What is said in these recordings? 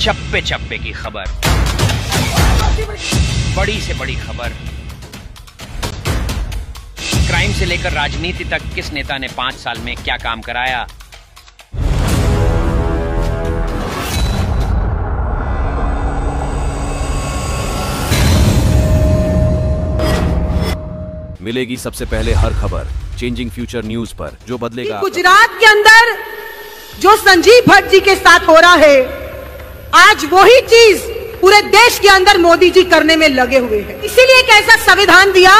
चप्पे चप्पे की खबर। बड़ी से बड़ी खबर। क्राइम से लेकर राजनीति तक किस नेता ने पाँच साल में क्या काम कराया? मिलेगी सबसे पहले हर खबर चेंजिंग फ्यूचर न्यूज़ पर जो बदलेगा गुजरात के अंदर जो संजीव भट्ट जी के साथ हो रहा है आज वही चीज़ पूरे देश के अंदर मोदी जी करने में लगे हुए हैं। इसीलिए एक ऐसा संविधान दिया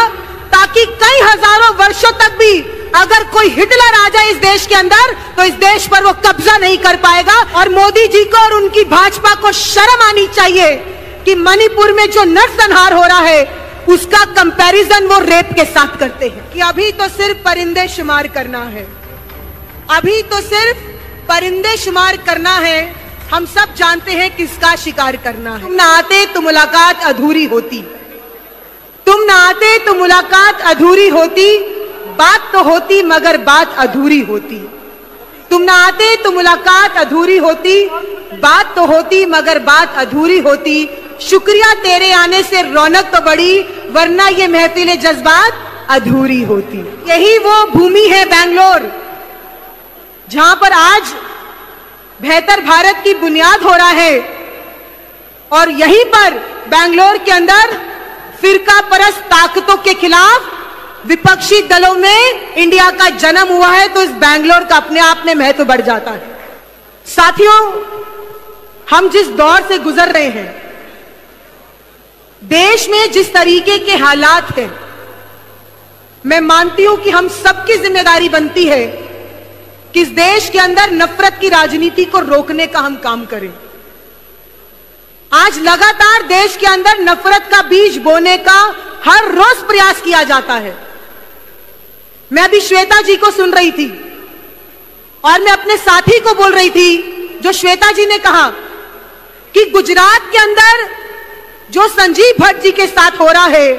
ताकि कई हज़ारों वर्षों तक भी अगर कोई हिटलर आ जाए इस देश के अंदर तो इस देश पर वो कब्जा नहीं कर पाएगा। और मोदी जी को और उनकी भाजपा को शर्म आनी चाहिए कि मणिपुर में जो नरसंहार हो रहा है, उसका कंपैरिजन वो रेप के साथ करते हैं। कि अभी तो सिर्फ़ परिंदे शुमार करना है। अभी तो सिर्फ़ परिंदे शुमार करना है हम सब जानते हैं किसका शिकार करना है। तुम ना आते तो मुलाकात अधूरी होती। तुम ना आते तो मुलाकात अधूरी होती। बात तो होती, मगर बात अधूरी होती। तुम ना आते तो मुलाकात अधूरी होती। बात तो होती, मगर बात अधूरी होती। शुक्रिया तेरे आने से रौनक तो बढ़ी, वरना ये महफिल जज्बात अधूरी होती। यही वो भूमि है बैंगलोर, जहाँ पर आज बेहतर भारत की बुनियाद हो रहा है। और यहीं पर बैंगलोर के अंदर फिरका परस्त ताकतों के खिलाफ विपक्षी दलों में इंडिया का जन्म हुआ है तो इस बैंगलोर का अपने आप में महत्व बढ़ जाता है। साथियों, हम जिस दौर से गुजर रहे हैं, देश में जिस तरीके के हालात हैं, मैं मानती हूँ कि हम सबकी ज़िम्मेदारी बनती है कि इस देश के अंदर नफरत की राजनीति को रोकने का हम काम करें? आज लगातार देश के अंदर नफरत का बीज बोने का हर रोज प्रयास किया जाता है। मैं अभी श्वेता जी को सुन रही थी और मैं अपने साथी को बोल रही थी जो श्वेता जी ने कहा कि गुजरात के अंदर जो संजीव भट्ट जी के साथ हो रहा है,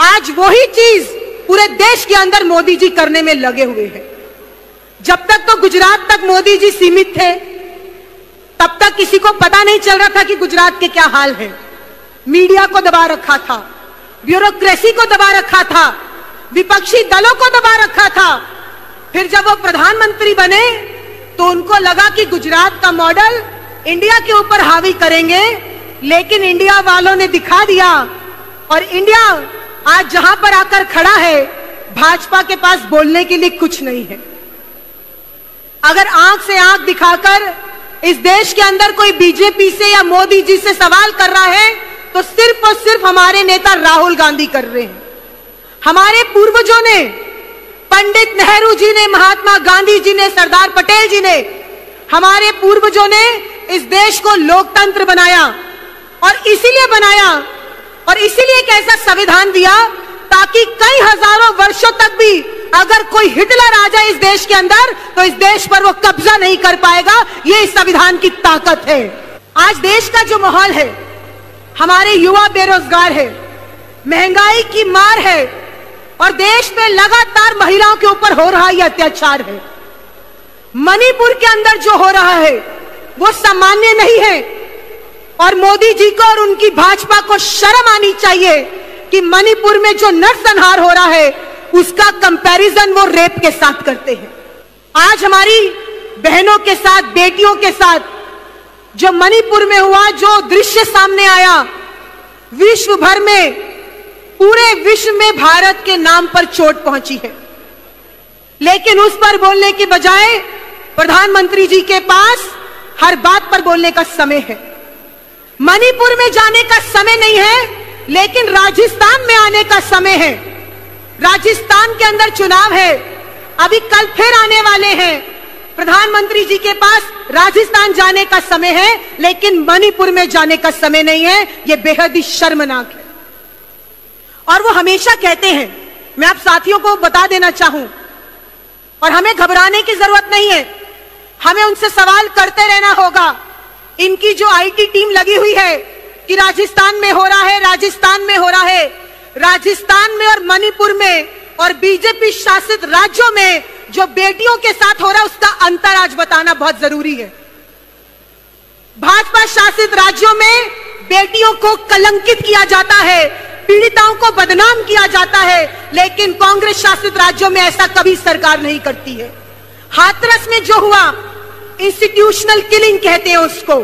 आज वही चीज़ पूरे देश के अंदर मोदी जी करने में लगे हुए हैं। जब तक तो गुजरात तक मोदी जी सीमित थे, तब तक किसी को पता नहीं चल रहा था कि गुजरात के क्या हाल है। मीडिया को दबा रखा था, ब्यूरोक्रेसी को दबा रखा था, विपक्षी दलों को दबा रखा था। फिर जब वो प्रधानमंत्री बने तो उनको लगा कि गुजरात का मॉडल इंडिया के ऊपर हावी करेंगे, लेकिन इंडिया वालों ने दिखा दिया। और इंडिया आज जहाँ पर आकर खड़ा है, भाजपा के पास बोलने के लिए कुछ नहीं है। अगर आँख से आँख दिखाकर इस देश के अंदर कोई बीजेपी से या मोदी जी से सवाल कर रहा है तो सिर्फ़ और सिर्फ़ हमारे नेता राहुल गांधी कर रहे हैं। हमारे पूर्वजों ने, पंडित नेहरू जी ने, महात्मा गांधी जी ने, सरदार पटेल जी ने, हमारे पूर्वजों ने इस देश को लोकतंत्र बनाया और इसीलिए बनाया और इसीलिए एक ऐसा संविधान दिया ताकि कई हज़ारों वर्षों तक भी अगर कोई हिटलर आ जाए इस देश के अंदर तो इस देश पर वो कब्जा नहीं कर पाएगा। ये इस संविधान की ताकत है। आज देश का जो माहौल है, हमारे युवा बेरोजगार है, महँगाई की मार है, और देश में लगातार महिलाओं के ऊपर हो रहा यह अत्याचार है। मणिपुर के अंदर जो हो रहा है, वो सामान्य नहीं है। और मोदी जी को और उनकी भाजपा को शर्म आनी चाहिए कि मणिपुर में जो नरसंहार हो रहा है उसका कंपैरिजन वो रेप के साथ करते हैं। आज हमारी बहनों के साथ, बेटियों के साथ जो मणिपुर में हुआ, जो दृश्य सामने आया, विश्व भर में, पूरे विश्व में भारत के नाम पर चोट पहुँची है। लेकिन उस पर बोलने की बजाय, प्रधानमंत्री जी के पास हर बात पर बोलने का समय है। मणिपुर में जाने का समय नहीं है, लेकिन राजस्थान में आने का समय है। राजस्थान के अंदर चुनाव है। अभी कल फिर आने वाले हैं। प्रधानमंत्री जी के पास राजस्थान जाने का समय है, लेकिन मणिपुर में जाने का समय नहीं है। यह बेहद ही शर्मनाक है। और वो हमेशा कहते हैं, मैं आप साथियों को बता देना चाहूँ, और हमें घबराने की ज़रूरत नहीं है। हमें उनसे सवाल करते रहना होगा। इनकी जो आईटी टीम लगी हुई है कि राजस्थान में हो रहा है, राजस्थान में हो रहा है राजस्थान में और मणिपुर में और बीजेपी शासित राज्यों में जो बेटियों के साथ हो रहा है, उसका अंतर आज बताना बहुत ज़रूरी है। भाजपा शासित राज्यों में बेटियों को कलंकित किया जाता है, पीड़िताओं को बदनाम किया जाता है, लेकिन कांग्रेस शासित राज्यों में ऐसा कभी सरकार नहीं करती है। हाथरस में जो हुआ इंस्टीट्यूशनल किलिंग कहते हैं उसको।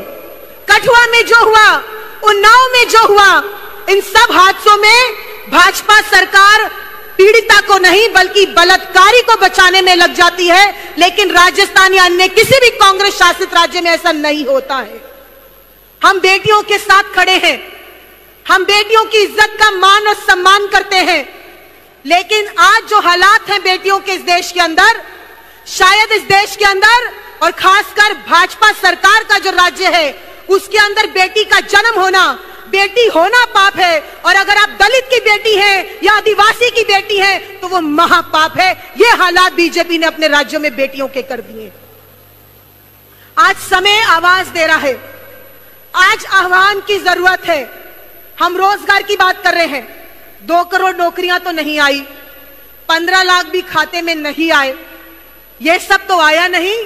कठुआ में जो हुआ, उन्नाव में जो हुआ, इन सब हादसों में भाजपा सरकार पीड़िता को नहीं, बल्कि बलात्कारी को बचाने में लग जाती है। लेकिन राजस्थान या अन्य किसी भी कांग्रेस शासित राज्य में ऐसा नहीं होता है। हम बेटियों के साथ खड़े हैं। हम बेटियों की इज़्ज़त का मान और सम्मान करते हैं। लेकिन आज जो हालात हैं बेटियों के इस देश के अंदर, शायद इस देश के अंदर, और खासकर भाजपा सरकार का जो राज्य है, उसके अंदर बेटी का जन्म होना बेटी होना पाप है और अगर आप दलित की बेटी है या आदिवासी की बेटी है तो वो महापाप है। ये हालात बीजेपी ने अपने राज्यों में बेटियों के कर दिए। आज समय आवाज़ दे रहा है। आज आह्वान की ज़रूरत है। हम रोज़गार की बात कर रहे हैं। दो करोड़ नौकरियाँ तो नहीं आई। पंद्रह लाख भी खाते में नहीं आए। ये सब तो आया नहीं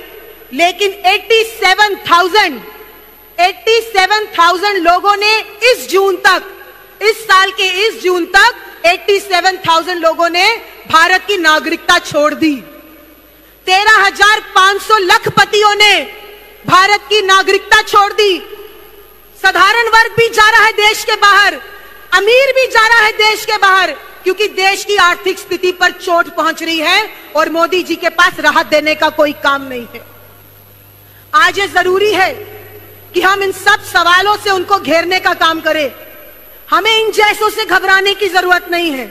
लेकिन 87,000 87,000 लोगों ने इस जून तक इस साल के इस जून तक 87,000 लोगों ने भारत की नागरिकता छोड़ दी। 13,500 लखपतियों ने भारत की नागरिकता छोड़ दी। साधारण वर्ग भी जा रहा है देश के बाहर अमीर भी जा रहा है देश के बाहर क्योंकि देश की आर्थिक स्थिति पर चोट पहुँच रही है और मोदी जी के पास राहत देने का कोई काम नहीं है। आज ये ज़रूरी है कि हम इन सब सवालों से उनको घेरने का काम करें। हमें इन जैसों से घबराने की ज़रूरत नहीं है।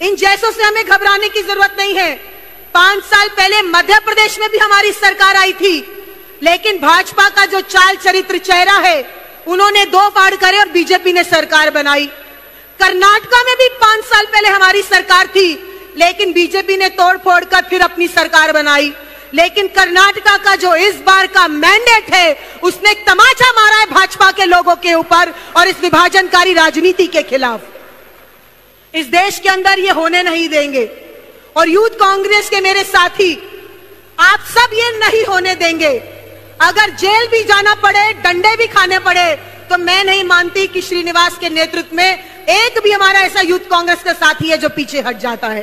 इन जैसों से हमें घबराने की ज़रूरत नहीं है। पाँच साल पहले मध्य प्रदेश में भी हमारी सरकार आई थी, लेकिन भाजपा का जो चाल चरित्र चेहरा है, उन्होंने दो फाड़ करे और बीजेपी ने सरकार बनाई। कर्नाटका में भी पाँच साल पहले हमारी सरकार थी, लेकिन बीजेपी ने तोड़ फोड़ कर फिर अपनी सरकार बनाई। लेकिन कर्नाटका का जो इस बार का मैंडेट है, उसने तमाचा मारा है भाजपा के लोगों के ऊपर और इस विभाजनकारी राजनीति के खिलाफ। इस देश के अंदर ये होने नहीं देंगे। और यूथ कांग्रेस के मेरे साथी, आप सब ये नहीं होने देंगे। अगर जेल भी जाना पड़े, डंडे भी खाने पड़े तो मैं नहीं मानती कि श्रीनिवास के नेतृत्व में एक भी हमारा ऐसा यूथ कांग्रेस का साथी है जो पीछे हट जाता है।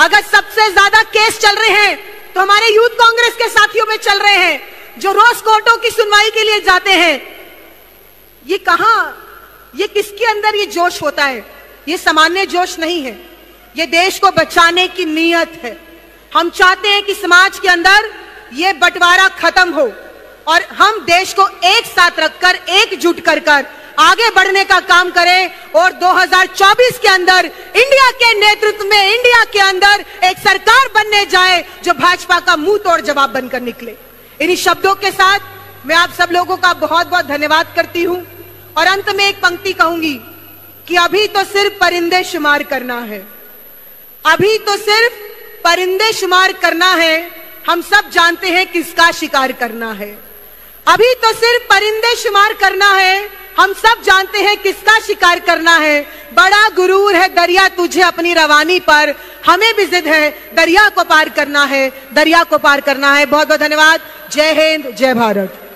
अगर सबसे ज़्यादा केस चल रहे हैं तो हमारे यूथ कांग्रेस के साथियों में चल रहे हैं, जो रोज कोर्टों की सुनवाई के लिए जाते हैं, ये कहा, ये किसके अंदर ये जोश होता है? ये सामान्य जोश नहीं है। ये देश को बचाने की नीयत है। हम चाहते हैं कि समाज के अंदर ये बंटवारा खत्म हो और हम देश को एक साथ रखकर, एकजुट कर कर आगे बढ़ने का काम करें और 2024 के अंदर इंडिया के नेतृत्व में इंडिया के अंदर एक सरकार बनने जाए जो भाजपा का मुँह तोड़ जवाब बनकर निकले। इन्हीं शब्दों के साथ मैं आप सब लोगों का बहुत बहुत धन्यवाद करती हूँ और अंत में एक पंक्ति कहूँगी कि अभी तो सिर्फ़ परिंदे शुमार करना है। अभी तो सिर्फ़ परिंदे शुमार करना है, हम सब जानते हैं किसका शिकार करना है। अभी तो सिर्फ़ परिंदे शुमार करना है हम सब जानते हैं किसका शिकार करना है। बड़ा गुरूर है दरिया तुझे अपनी रवानी पर। हमें भी जिद है, दरिया को पार करना है, दरिया को पार करना है। बहुत बहुत धन्यवाद। जय हिंद, जय भारत।